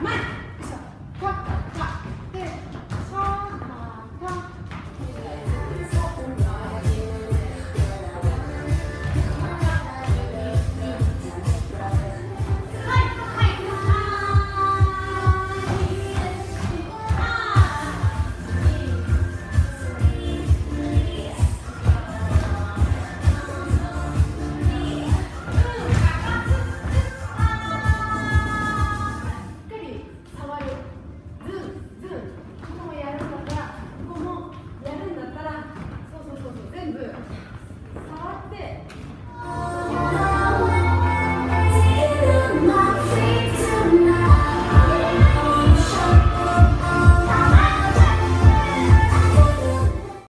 慢。